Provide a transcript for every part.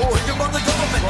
for him of the government.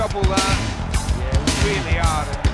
double that. Yeah, we really are.